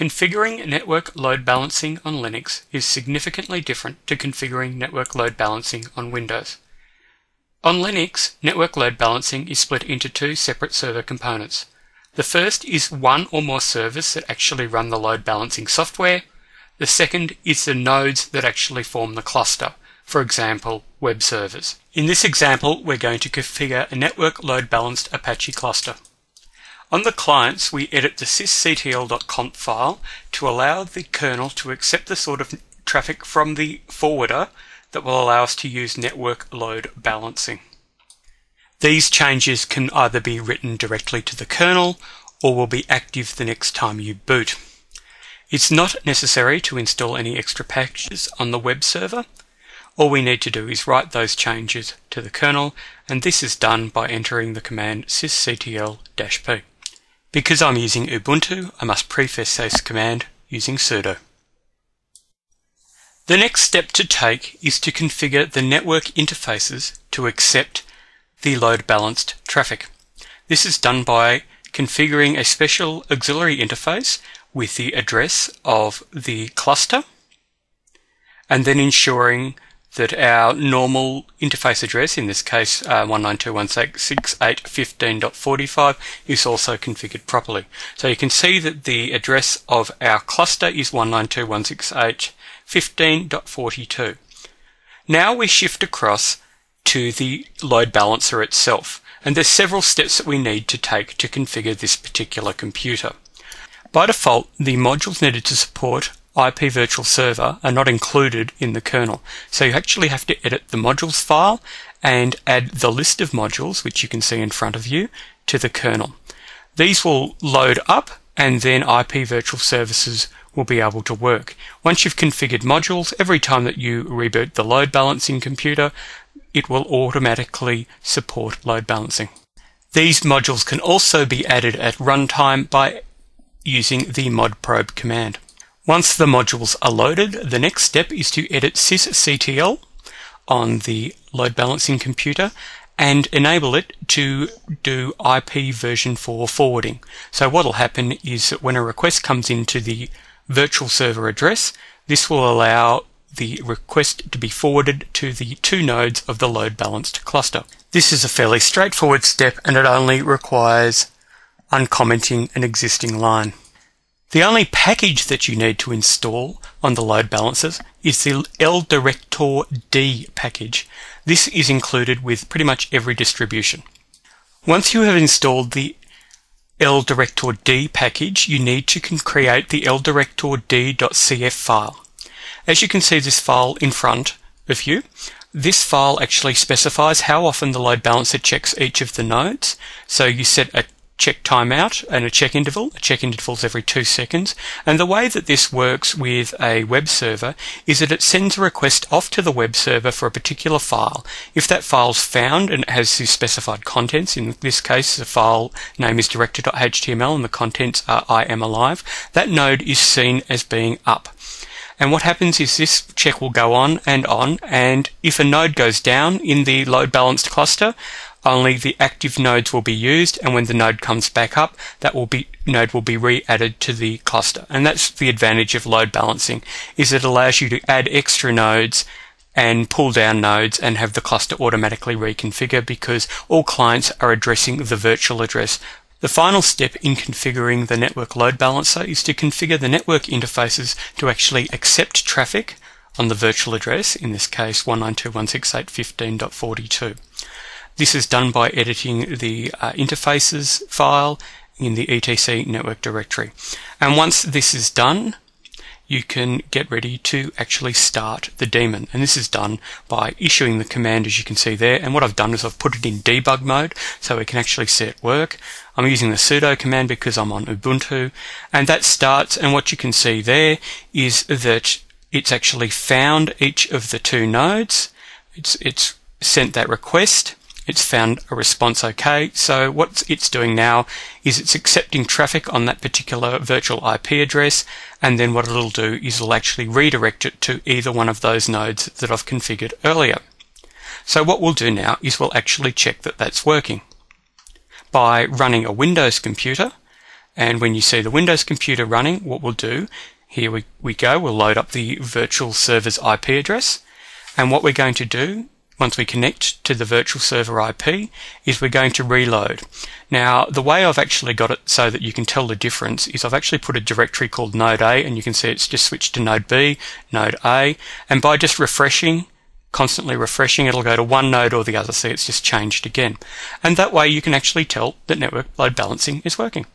Configuring network load balancing on Linux is significantly different to configuring network load balancing on Windows. On Linux, network load balancing is split into two separate server components. The first is one or more servers that actually run the load balancing software. The second is the nodes that actually form the cluster, for example, web servers. In this example, we're going to configure a network load balanced Apache cluster. On the clients, we edit the sysctl.conf file to allow the kernel to accept the sort of traffic from the forwarder that will allow us to use network load balancing. These changes can either be written directly to the kernel or will be active the next time you boot. It's not necessary to install any extra packages on the web server. All we need to do is write those changes to the kernel and this is done by entering the command sysctl-p. Because I'm using Ubuntu, I must preface this command using sudo. The next step to take is to configure the network interfaces to accept the load balanced traffic. This is done by configuring a special auxiliary interface with the address of the cluster and then ensuring that our normal interface address, in this case uh, 192.168.15.45, is also configured properly. So you can see that the address of our cluster is 192.168.15.42. Now we shift across to the load balancer itself, and there's several steps that we need to take to configure this particular computer. By default, the modules needed to support IP virtual server are not included in the kernel. So you actually have to edit the modules file and add the list of modules, which you can see in front of you, to the kernel. These will load up and then IP virtual services will be able to work. Once you've configured modules, every time that you reboot the load balancing computer, it will automatically support load balancing. These modules can also be added at runtime by using the modprobe command. Once the modules are loaded, the next step is to edit sysctl on the load balancing computer and enable it to do IP version 4 forwarding. So what will happen is that when a request comes into the virtual server address, this will allow the request to be forwarded to the two nodes of the load balanced cluster. This is a fairly straightforward step and it only requires uncommenting an existing line. The only package that you need to install on the load balancers is the ldirector D package. This is included with pretty much every distribution. Once you have installed the ldirectord package, you need to create the ldirectord.cf file. As you can see this file in front of you, this file actually specifies how often the load balancer checks each of the nodes. So you set a check timeout and a check interval. A check interval is every two seconds. And the way that this works with a web server is that it sends a request off to the web server for a particular file. If that file's found and it has the specified contents, in this case the file name is director.html and the contents are I am alive, that node is seen as being up. And what happens is this check will go on and on, and if a node goes down in the load balanced cluster, only the active nodes will be used and when the node comes back up that will be node will be re-added to the cluster. And that's the advantage of load balancing is it allows you to add extra nodes and pull down nodes and have the cluster automatically reconfigure because all clients are addressing the virtual address the final step in configuring the network load balancer is to configure the network interfaces to actually accept traffic on the virtual address, in this case 192.168.15.42. This is done by editing the uh, interfaces file in the etc network directory. And once this is done, you can get ready to actually start the daemon. And this is done by issuing the command as you can see there. And what I've done is I've put it in debug mode so we can actually see it work. I'm using the sudo command because I'm on Ubuntu. And that starts and what you can see there is that it's actually found each of the two nodes. It's, it's sent that request it's found a response okay. So what it's doing now is it's accepting traffic on that particular virtual IP address, and then what it'll do is it'll actually redirect it to either one of those nodes that I've configured earlier. So what we'll do now is we'll actually check that that's working by running a Windows computer And when you see the Windows computer running, what we'll do, here we, we go, we'll load up the virtual server's IP address. And what we're going to do once we connect to the virtual server IP is we're going to reload. Now the way I've actually got it so that you can tell the difference is I've actually put a directory called node A and you can see it's just switched to node B, node A and by just refreshing constantly refreshing it'll go to one node or the other see it's just changed again and that way you can actually tell that network load balancing is working.